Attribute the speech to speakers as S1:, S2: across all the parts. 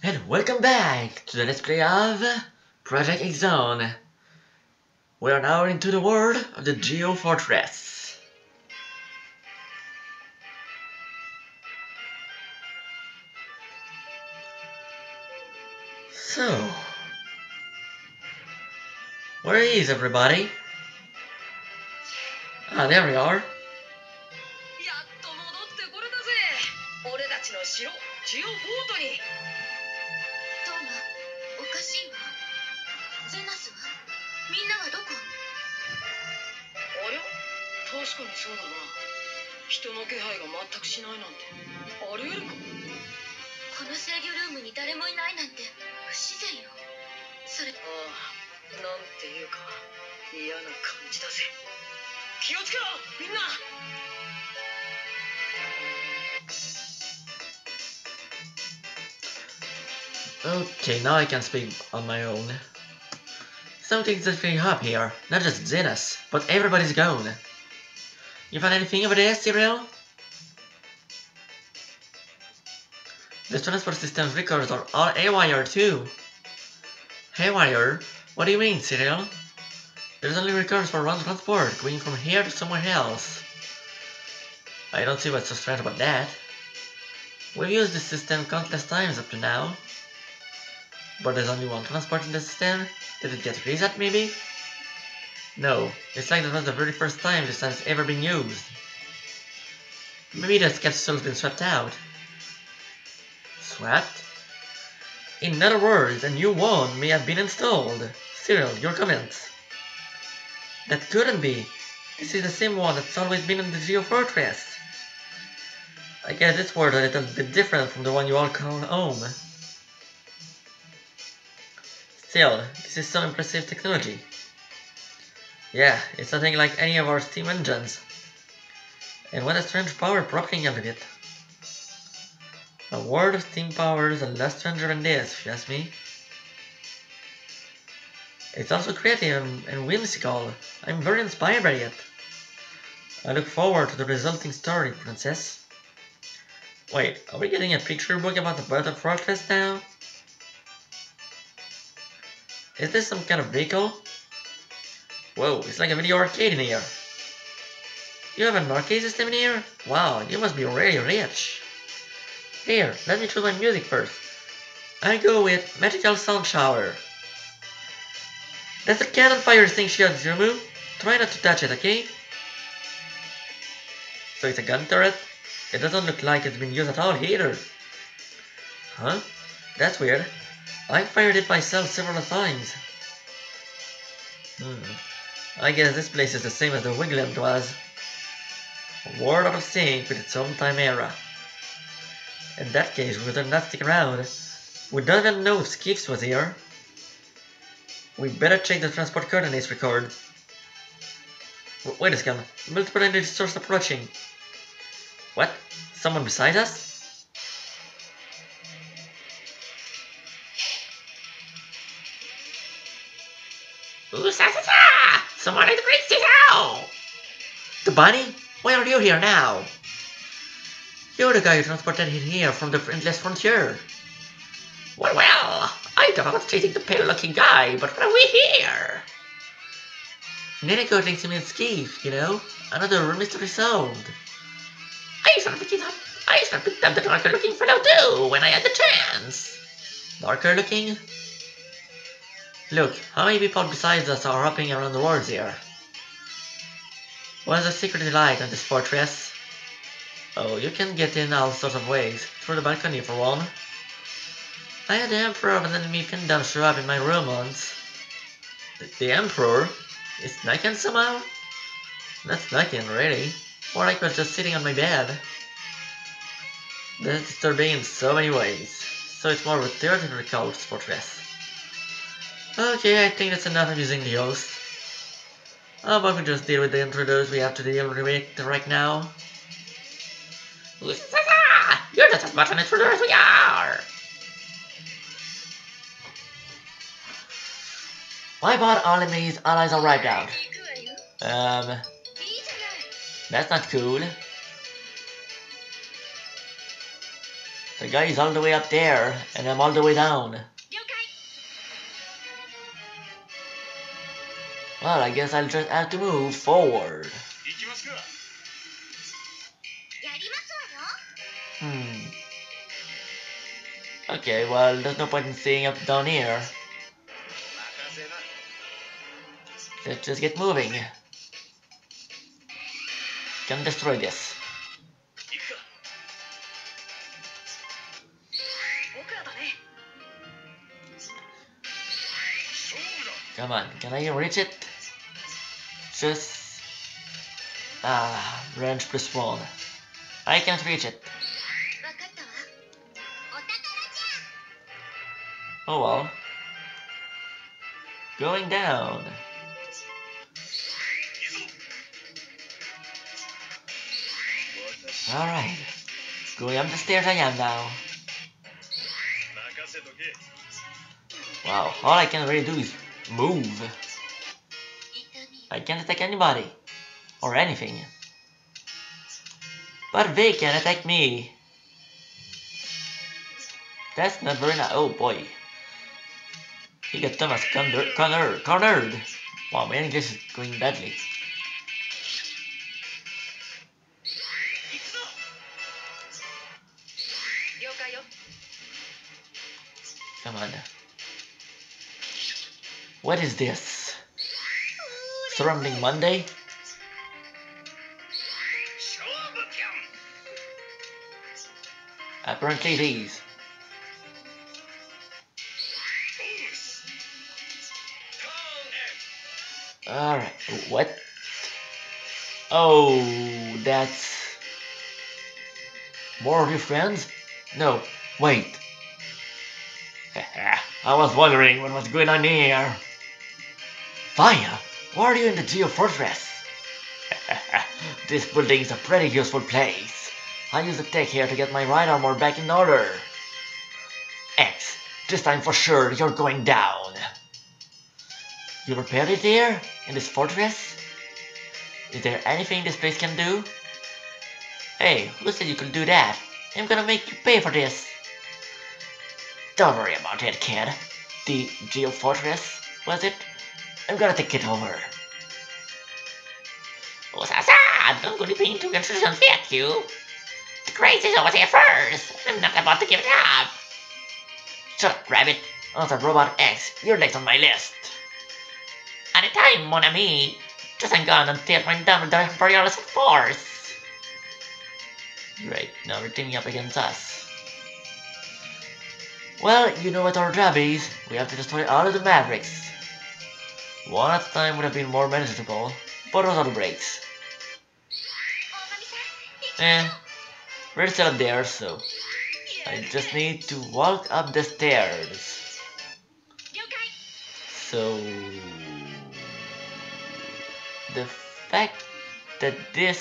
S1: And welcome back to the Let's Play of Project X Zone. We are now into the world of the Geo Fortress. So, where is everybody? Ah, there we are.
S2: みんなはどこ？
S3: ありゃ確かにそうだな。人の気配が全くしないなんて。ありえるか？
S2: この制御ルームに誰もいないなんて。不自然よ。それ。
S3: ああなんていうか嫌な感じだぜ。気をつけろ！みんな
S1: ！Okay, now I can speak on my own. Something's getting up here. Not just Zenas, but everybody's gone. You found anything over there, Cyrille? The transport system's records are all haywire too. Haywire? What do you mean, Cyrille? There's only records for one transport, going from here to somewhere else. I don't see what's so strange about that. We've used this system countless times up to now. But there's only one transport in the system? Did it get reset maybe? No, it's like that was the very first time this has ever been used. Maybe this capsule's been swept out. Swept? In other words, a new one may have been installed. Cyrille, your comments. That couldn't be. This is the same one that's always been in the Geo Fortress. I guess this word a little bit different from the one you all call home. Still, this is some impressive technology. Yeah, it's nothing like any of our steam engines. And what a strange power propping up it. A world of steam power is a lot stranger than this, if you ask me. It's also creative and, whimsical. I'm very inspired by it. I look forward to the resulting story, Princess. Wait, are we getting a picture book about the Battle Fortress now? Is this some kind of vehicle? Whoa, it's like a video arcade in here. You have an arcade system in here? Wow, you must be really rich. Here, let me choose my music first. I go with Magical Sound Shower. That's a cannon fire thing she has removed. Try not to touch it, okay? So it's a gun turret? It doesn't look like it's been used at all either. Huh? That's weird. I fired it myself several times. Hmm. I guess this place is the same as the Wigland was. A world out of sync with its own time era. In that case, we not stick around. We don't even know if Skiffs was here. We better check the transport coordinates record. W wait a second. Multiple energy source approaching. What? Someone beside us? Someone in the! The bunny? Why are you here now? You're the guy who transported him here from the Endless Frontier. Well, well, I thought I was chasing the pale-looking guy, but why are we here? Neneko thinks him in Skiff, you know? Another mystery sound. I started picking up, I started picking up the darker-looking fellow too when I had the chance. Darker-looking? Look, how many people besides us are hopping around the world here? What's the secret like on this fortress? Oh, you can get in all sorts of ways. Through the balcony for one. I had the Emperor of an enemy kingdom show up in my room once. The, the Emperor? Is Niken somehow? Not Niken, really. More like was just sitting on my bed. That's disturbing in so many ways. So it's more of a theoretical fortress. Okay, I think that's enough of using the host. Oh, but we just deal with the intruders we have to deal with right now. You're just as much an intruder as we are! Why about all of
S2: these allies arrived out?
S1: Um... That's not cool. The guy is all the way up there, and I'm all the way down. Well, I guess I'll just have to move forward. Hmm. Okay, well, there's no point in staying up down here. Let's just get moving. Can destroy this. Come on, can I reach it? Just ah, branch uh, plus one. I can't reach it. Oh well. Going down. Alright. Going up the stairs I am now. Wow, all I can really do is move. I can't attack anybody. Or anything. But they can attack me. That's not very nice. Oh boy. He got Thomas cornered. Corner, cornered. Wow, man, this is going badly. Come on. What is this? Thrumling Monday? Apparently
S4: these.
S1: Alright, what? Oh, that's... More of your friends? No, wait. I was wondering what was going on here. Fire? Why are you in the Geo Fortress? this building is a pretty useful place. I use the tech here to get my right armor back in order. X, this time for sure you're going down. You prepared it here? In this fortress? Is there anything this place can do? Hey, who said you could do that? I'm gonna make you pay for this. Don't worry about it, kid. The Geo Fortress, was it? I'm gonna take it over. Oh, Sasa! Don't go leaping into confusion, yet, you! The craze is over here first! I'm not about to give it up! Shut up, Rabbit! Also, Robot X, you're next on my list. Anytime, mon ami. Just hang on until I'm done with the Imperialist force. Great, now we're teaming up against us. Well, you know what our job is. We have to destroy all of the Mavericks. One at a time would have been more manageable, but without on breaks. Eh, we're still there, so I just need to walk up the stairs. So, the fact that this,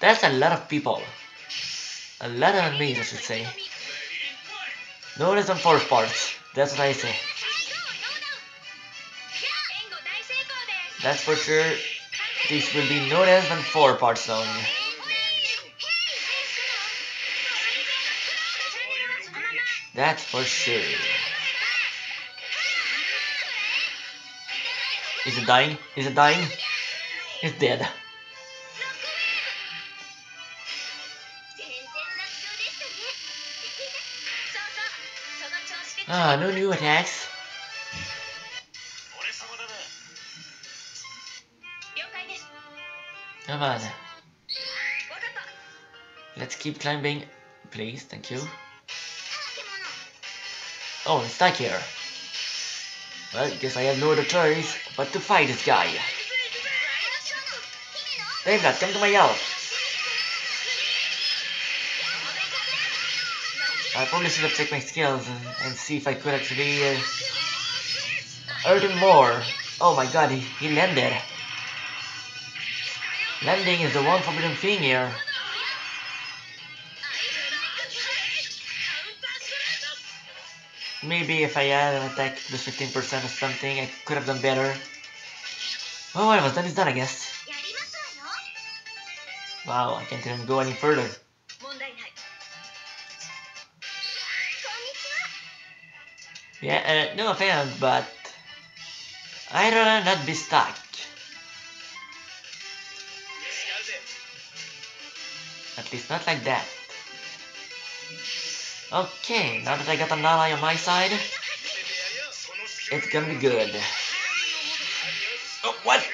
S1: that's a lot of people. A lot of enemies, I should say. No it's on four parts, that's what I say. That's for sure. This will be no less than 4 parts long. That's for sure. Is it dying? Is it dying? It's dead. Ah, no new attacks. Come on. Let's keep climbing. Please, thank you. Oh, it's stuck here. Well, guess I have no other choice but to fight this guy.
S2: They've
S1: not come to my help. I probably should have checked my skills and, and see if I could actually uh, hurt him more. Oh my god, he, he landed. Landing is the one forbidden thing here. Maybe if I had an attack 15% or something, I could have done better. Well, whatever, I was done done, I guess. Wow, I can't even go any further. Yeah, uh, no offense, but I'd rather not be stuck. It is not like that. Okay, now that I got Anara on my side, it's gonna be good. Oh, what?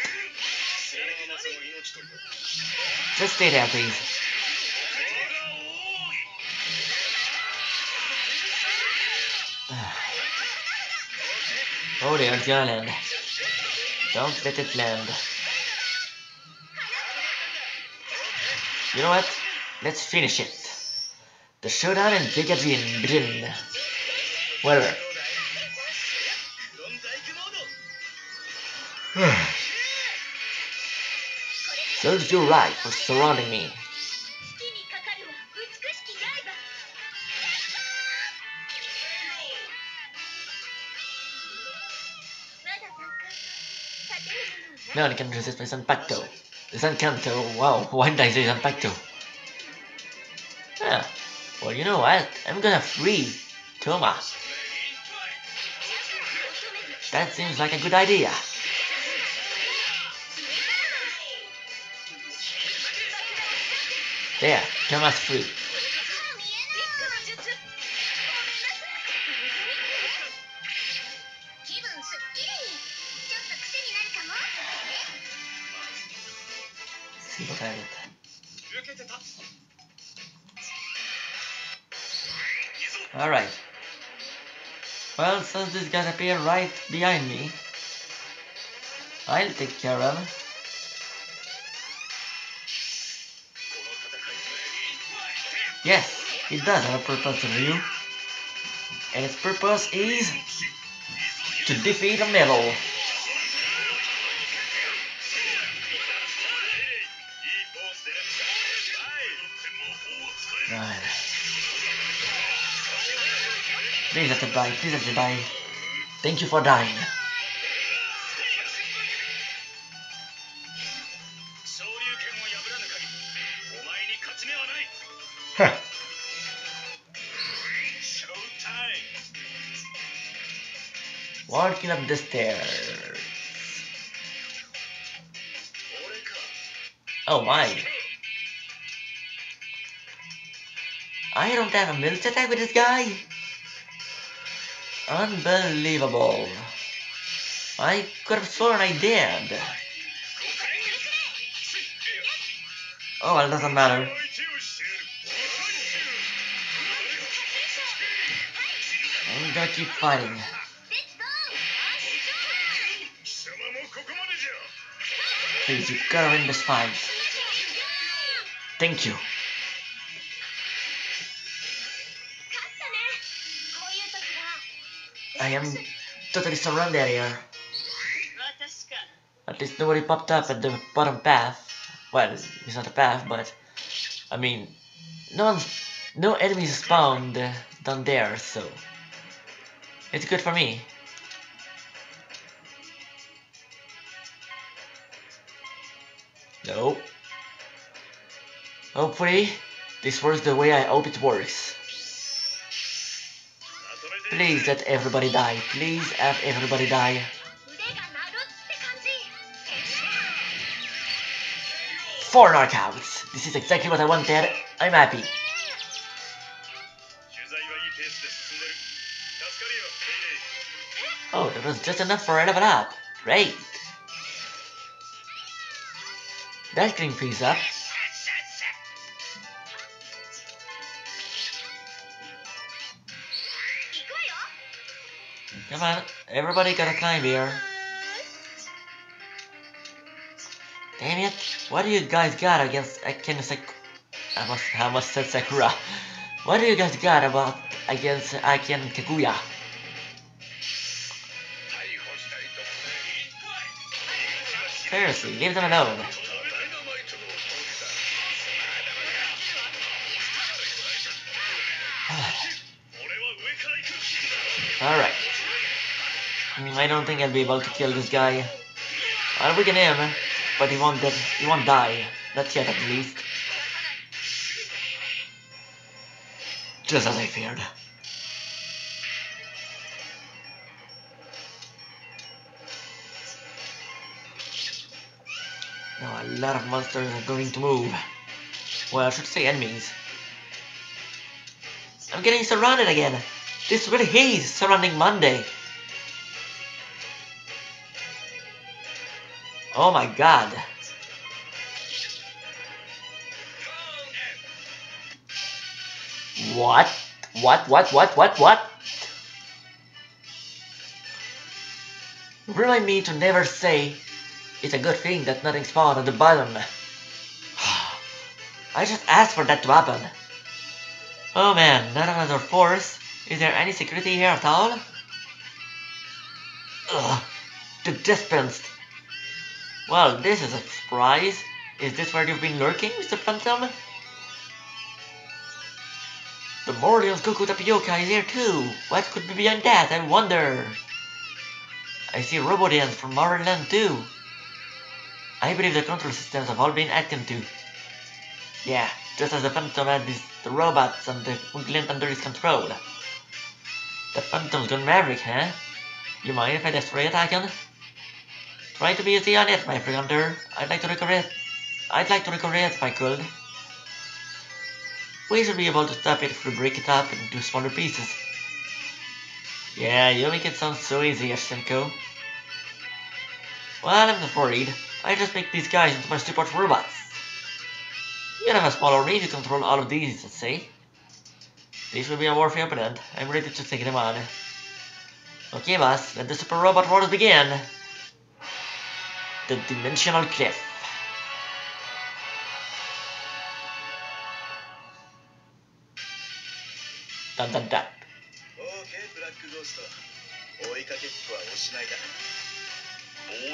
S1: Just stay there, please. oh dear, it's gonna land. Don't let it land. You know what? Let's finish it. The showdown in Bigadrin Brin. Whatever. Serves you right for surrounding me. No one can resist my Sanpakuto. The Sankanto, wow, why did I say Sanpakuto? you know what? I'm gonna free Thomas. That seems like a good idea. There, Thomas free. See what Alright. Well, since this guy appeared right behind me, I'll take care of
S4: him.
S1: Yes, it does have a purpose to you. And its purpose is to defeat a metal. Please let it die. Please let it die. Thank you for dying. Huh. Walking up the stairs. Oh my. I don't have a milk attack with this guy. Unbelievable. I could have sworn I did. Oh, well, it doesn't matter. I'm gonna keep fighting. Please, you gotta win this fight. Thank you. I am totally surrounded here. At least nobody popped up at the bottom path. Well, it's not a path, but I mean, no no enemies spawned down there, so it's good for me. Nope. Hopefully, this works the way I hope it works. Please let everybody die. Please have everybody die. Four knockouts. This is exactly what I wanted. I'm happy. Oh, that was just enough for a level up. Great. That green freeze up. Come on, everybody gotta climb here. Damn it! What do you guys got against against I must I must said Sakura. What do you guys got about against Akian Kaguya? Seriously, leave them alone. Alright. I don't think I'll be able to kill this guy. I'll weaken him, but he won't, he won't die. Yet at least. Just as I feared. Now a lot of monsters are going to move. Well, I should say enemies. I'm getting surrounded again. This red haze surrounding Monday. Oh my god. What? What? What? What? What? What? Remind me to never say it's a good thing that nothing spawned at the bottom. I just asked for that to happen. Oh man, not another force. Is there any security here at all? Ugh, the dispensed. Well, this is a surprise. Is this where you've been lurking, Mr. Phantom? The Morlion's Cuckoo Tapioca is here too. What could be behind that, I wonder? I see Robodians from our land too. I believe the control systems have all been hacked to. Yeah, just as the Phantom had this, the robots and the Glint under his control. The Phantom's gone maverick, huh? You mind if I destroy it, Icon? Try to be on it, my friend hunter. I'd like to recover it. I'd like to recover it if I could. We should be able to stop it if we break it up into smaller pieces. Yeah, you make it sound so easy, Yashenko. Well, I'm not worried. I just make these guys into my support robots. You have a small army to control all of these, let's say. This will be a worthy opponent. I'm ready to take them on. Okay, boss, let the super robot wars begin. The Dimensional Cliff. Dun dun dun.
S4: オーケーブラックゴースト。追いかけっこはおしまいだ。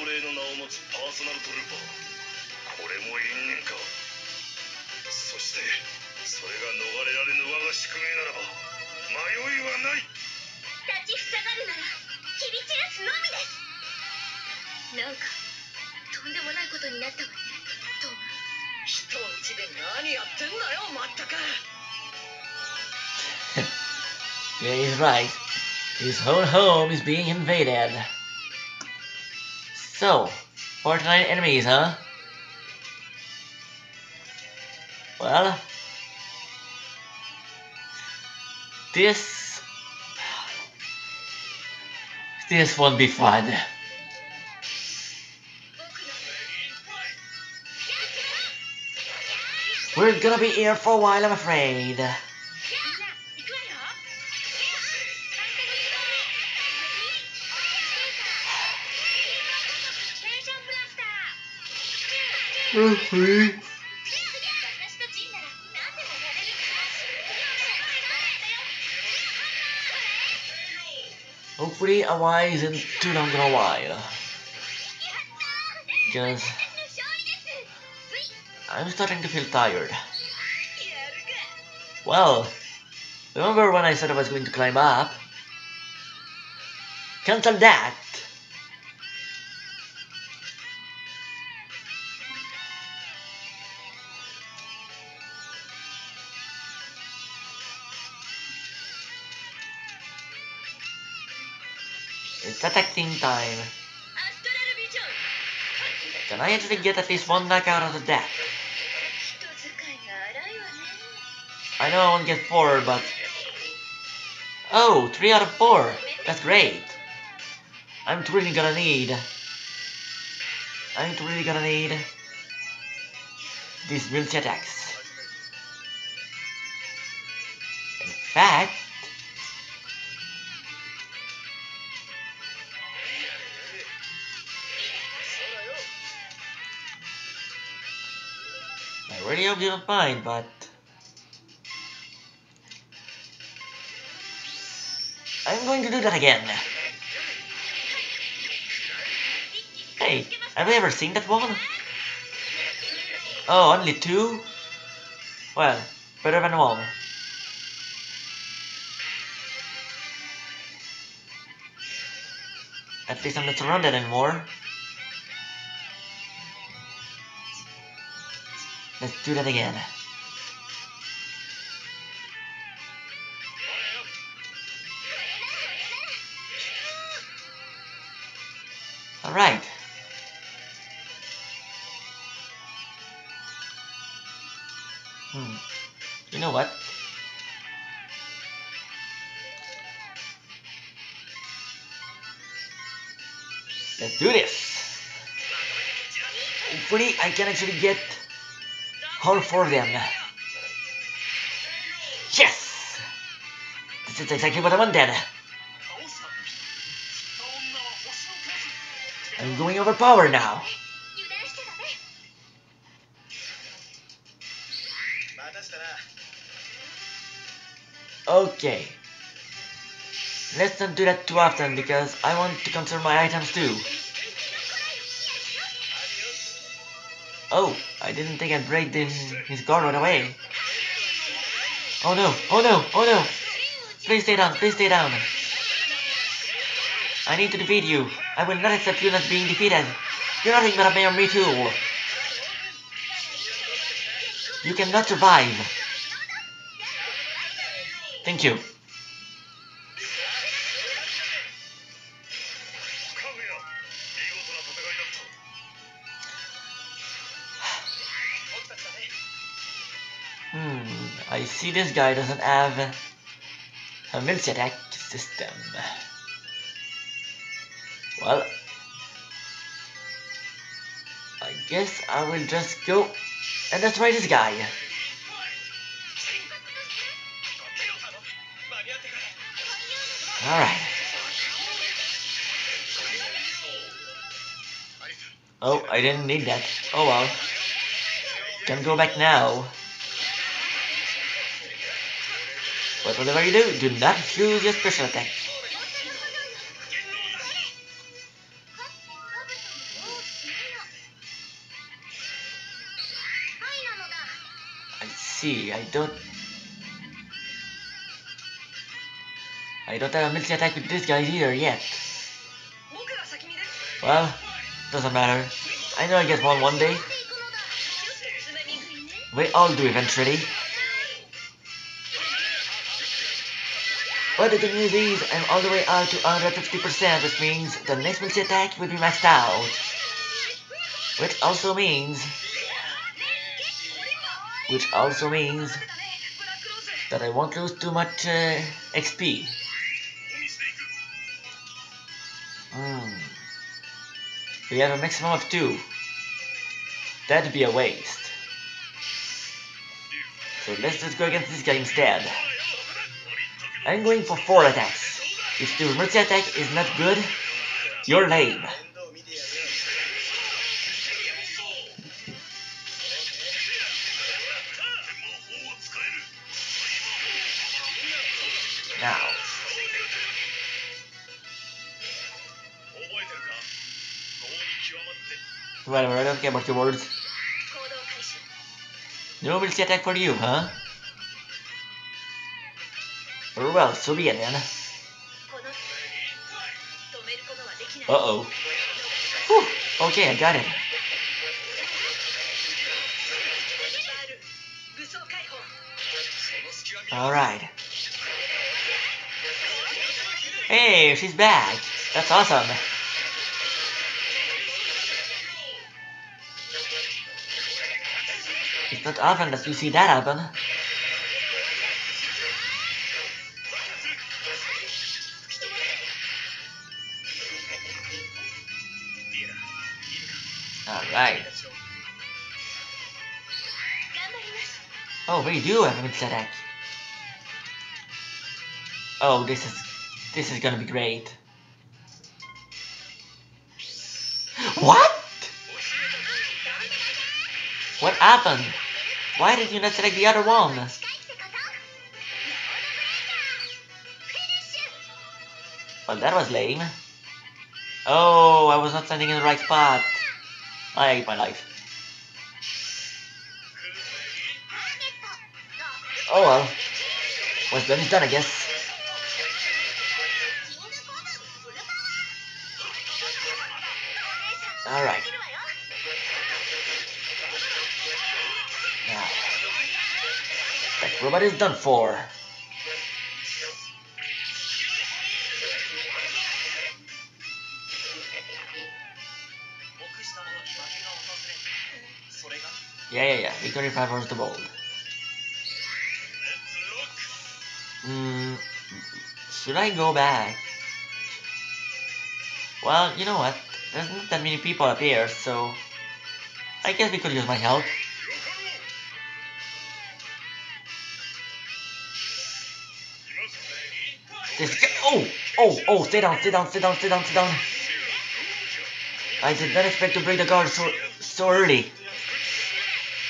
S4: 亡霊の名を持つパーソナルトルーパー。これも因縁か。そしてそれが逃れられぬ我が宿命ならば迷いはない。
S2: 立ちふさがるなら切り散らすのみです。なんか とんでもないことになったわねトーマ
S3: 人んちで何やってんだよまったく
S1: Yeah, he's right. His whole home is being invaded. So, 49 enemies, huh? Well, this this won't be fun. We're gonna be here for a while, I'm afraid.
S2: Okay.
S1: Hopefully a while isn't too long in a while. Because I'm starting to feel tired. Well, remember when I said I was going to climb up? Cancel that! It's attacking time. Can I actually get at least one knock out of the deck? I know I won't get four, but... Oh, three out of four! That's great! I'm really gonna need... I'm really gonna need... These multi attacks. In fact... I really hope you don't mind, but... I'm going to do that again. Hey, have you ever seen that one? Oh, only two? Well, better than one. At least I'm not surrounded anymore. Let's do that again. right. Hmm. You know what? Let's do this. Hopefully I can actually get all for them. Yes! This is exactly what I wanted. overpowered now. Okay. Let's not do that too often because I want to conserve my items too. Oh, I didn't think I'd break this his guard right away. Oh no, oh no, oh no! Please stay down, please stay down! I need to defeat you! I will not accept you as being defeated. You're nothing but a mere me too. You cannot survive. Thank you. hmm, I see this guy doesn't have a multi-attack system. Well, I guess I will just go and destroy this guy. Alright. Oh, I didn't need that. Oh well. Can go back now. But whatever you do, do not use your special attack. see. I don't... I don't have a military attack with this guy either yet. Well, doesn't matter. I know I get one one day. We all do eventually. But the good news is, I'm all the way out to 150%, which means the next multi attack will be maxed out. Which also means which also means that I won't lose too much uh, XP. Mm. We have a maximum of two. That'd be a waste. So let's just go against this guy instead. I'm going for four attacks. If the emergency attack is not good, your name. care about your words. No ability attack for you, huh? Very well, so be it then. Uh-oh. Okay, I got it. Alright. Hey, she's back. That's awesome. But not often that you see that happen. Alright. Oh, we do have a Zedek. Oh, this is this is gonna be great. What? What happened? Why did you not select the other one? Well, that was lame. Oh, I was not standing in the right spot. I hate my life. Oh well. What's done is done, I guess. Alright. Everybody's done for. Yeah, yeah, yeah. Victory hours the bold. Mm, should I go back? Well, you know what? There's not that many people up here, so... I guess we could use my help. Oh, oh, oh, stay down, stay down, stay down, stay down, stay down. I did not expect to break the guard so, so early.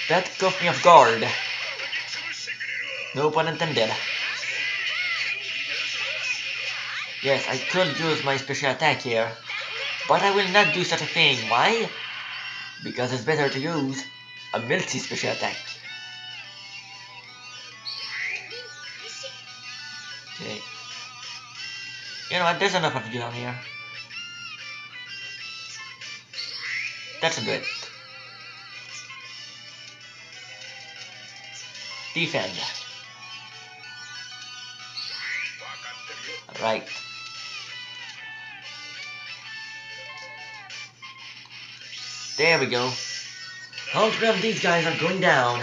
S1: That caught me off guard. No pun intended. Yes, I could use my special attack here, but I will not do such a thing. Why? Because it's better to use a multi special attack. You know what, there's enough of you down here. That's a good. Defend. Right. There we go. All three of these guys are going down.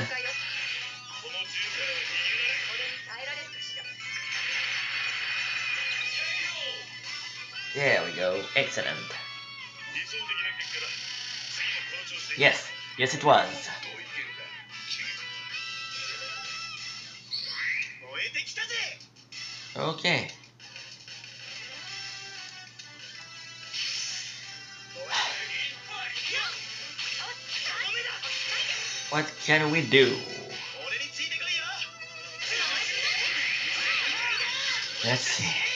S1: Excellent. Yes, yes it was. Okay. What can we do? Let's see.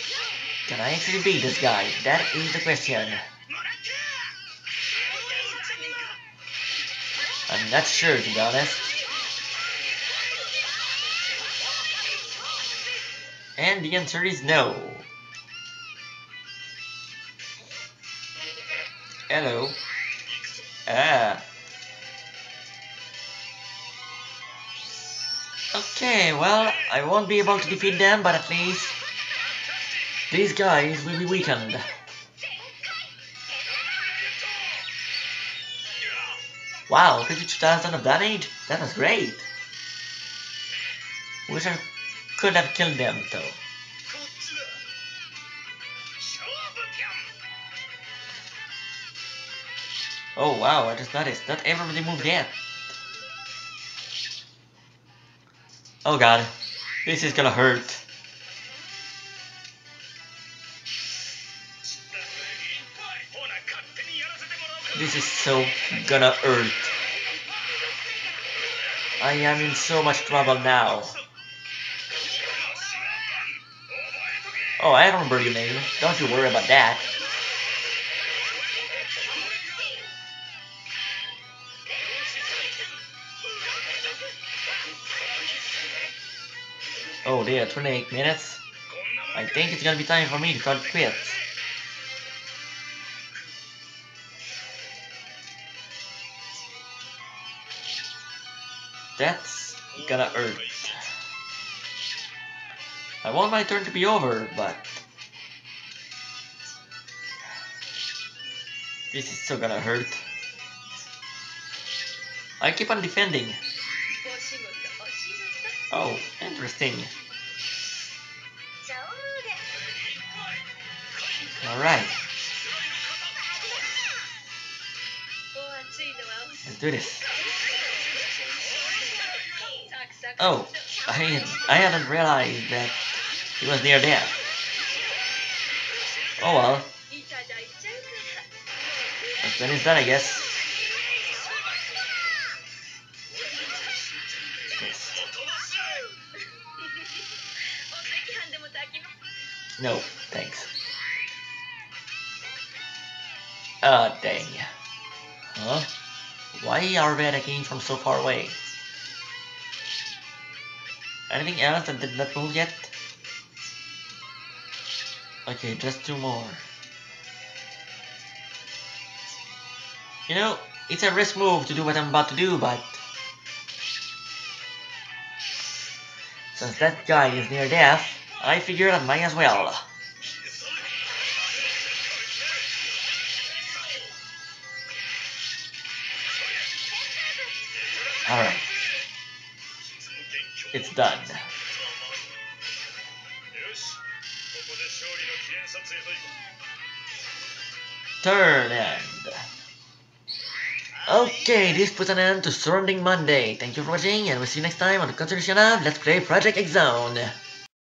S1: Can I actually beat this guy? That is the question. I'm not sure, to be honest. And the answer is no. Hello. Ah. Okay, well, I won't be able to defeat them, but at least these guys will be weakened. Wow, 52,000 of damage? That was great. Wish I could have killed them though. Oh wow, I just noticed. that everybody moved yet. Oh god. This is gonna hurt. This is so gonna hurt. I am in so much trouble now. Oh, I don't remember your name. Don't you worry about that. Oh dear, 28 minutes. I think it's gonna be time for me to call it quits. That's gonna hurt. I want my turn to be over, but... This is still gonna hurt. I keep on defending. Oh, interesting. Alright. Let's do this. Oh, I had, I hadn't realized that he was near death. Oh well. That's then it's done, I guess. No, thanks. Ah, oh, dang. Huh? Why are we attacking from so far away? Anything else that did not move yet? Okay, just two more. You know, it's a risk move to do what I'm about to do, but... Since that guy is near death, I figured I might as well. Alright, it's done.
S4: う
S1: Turn end. Okay, this puts an end to Surrounding Monday. Thank you for watching, and we'll see you next time on the continuation of Let's Play Project X Zone.